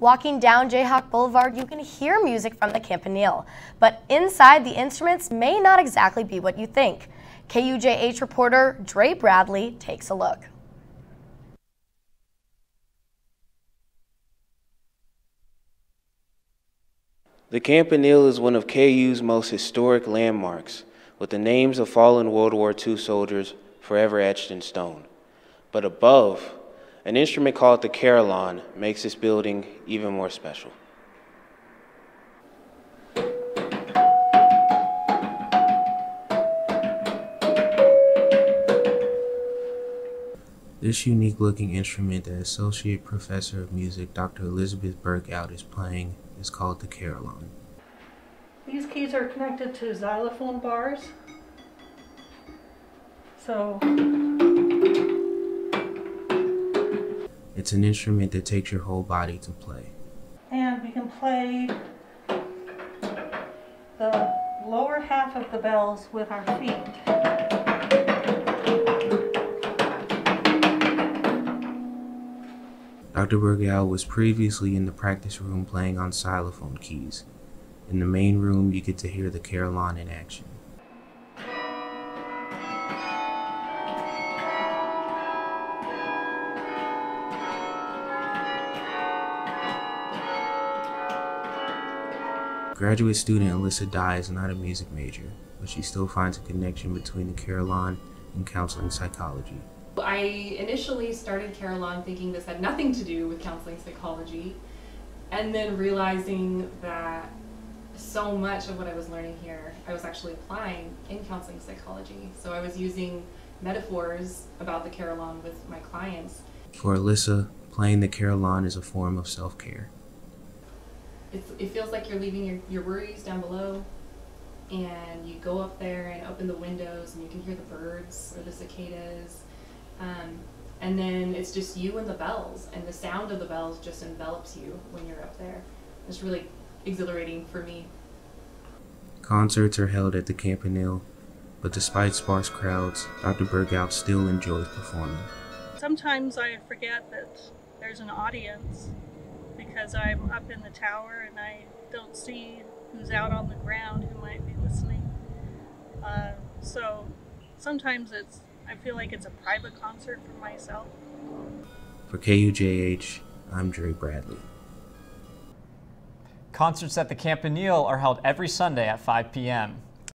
Walking down Jayhawk Boulevard, you can hear music from the Campanile, but inside the instruments may not exactly be what you think. KUJH reporter Dre Bradley takes a look. The Campanile is one of KU's most historic landmarks, with the names of fallen World War II soldiers forever etched in stone. But above, an instrument called the carillon makes this building even more special. This unique looking instrument that Associate Professor of Music Dr. Elizabeth Berghout is playing is called the carillon. These keys are connected to xylophone bars. So It's an instrument that takes your whole body to play. And we can play the lower half of the bells with our feet. Dr. Berghout was previously in the practice room playing on xylophone keys. In the main room, you get to hear the carillon in action. Graduate student Alyssa Dye is not a music major, but she still finds a connection between the Carillon and counseling psychology. I initially started Carillon thinking this had nothing to do with counseling psychology, and then realizing that so much of what I was learning here, I was actually applying in counseling psychology. So I was using metaphors about the Carillon with my clients. For Alyssa, playing the Carillon is a form of self care it's, it feels like you're leaving your, your worries down below. And you go up there and open the windows and you can hear the birds or the cicadas. Um, and then it's just you and the bells and the sound of the bells just envelops you when you're up there. It's really exhilarating for me. Concerts are held at the campanile but despite sparse crowds dr berghout still enjoys performing. Sometimes i forget that there's an audience because I'm up in the tower and I don't see who's out on the ground who might be listening. Uh, so sometimes it's I feel like it's a private concert for myself. For KUJH, I'm Dre Bradley. Concerts at the Campanile are held every Sunday at 5 p.m.